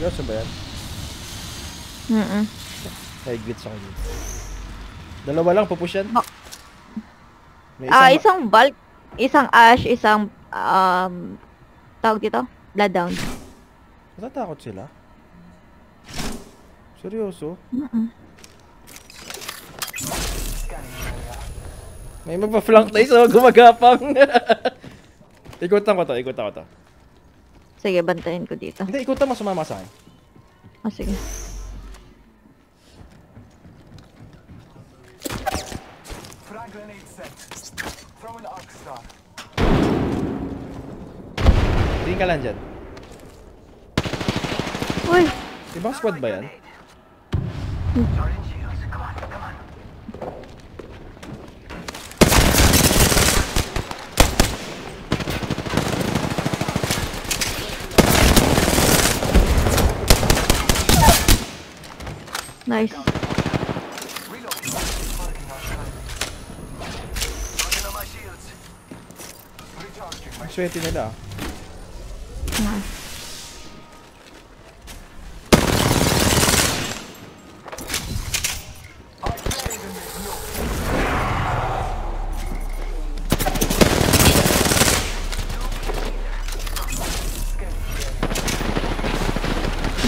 Seryoso ba yan? Mm-mm. Glitch ako dito. Dalawa lang, pupush yan. May Ah, ma- isang bulk, isang ash, isang um tawag dito, blood down. Natatakot sila? Seryoso? Mm-mm. May magpa-flank na isa, gumagapang. ikutan ko to, ikutan ko to. Sige, bantayan ko dito. Hindi, ikutan mo sumama sa akin. Ah, sige. Frag grenade set. Throw an arc star. Tingin ka lang dyan. Uy, Ibang squad ba yan? Charging my Ang swerte nila. Nice.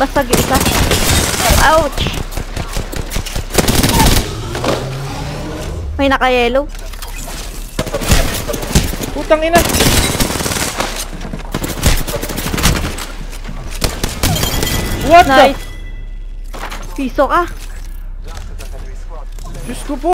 Basta isa. Ouch! May naka-yellow. Putang ina! What Nice. Piso ka. the? Diyos ko po!